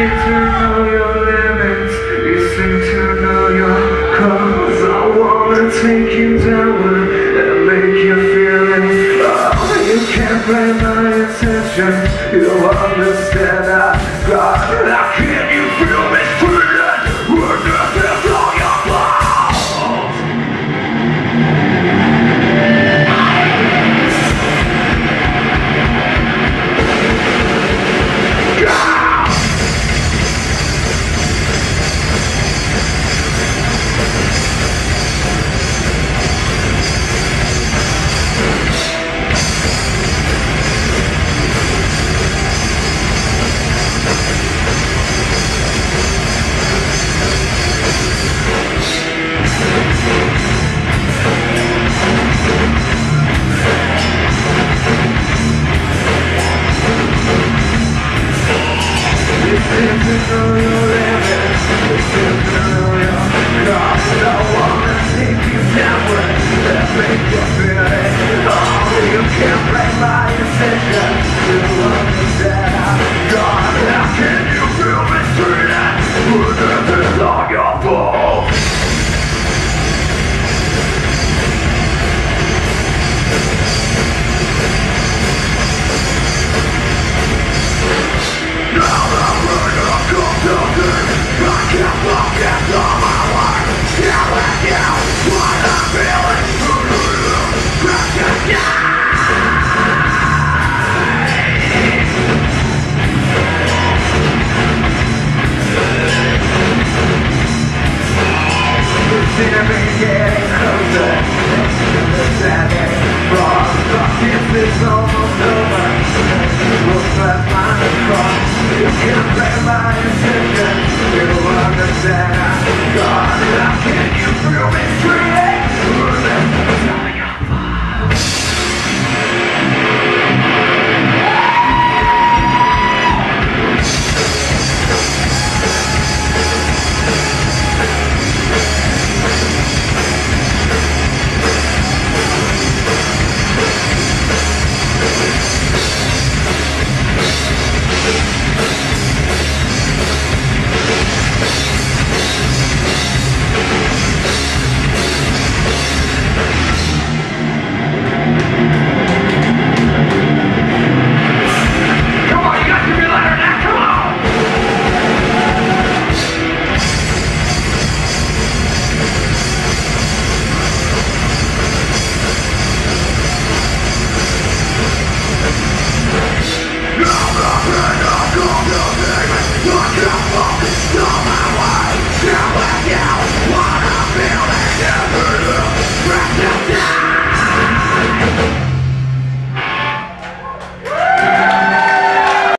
need to know your limits. You seem to know your cause. I wanna take you down and make you feel it. Oh, you can't blame my intention. You understand I got it. How can you and make you feel it. Oh, you can't break my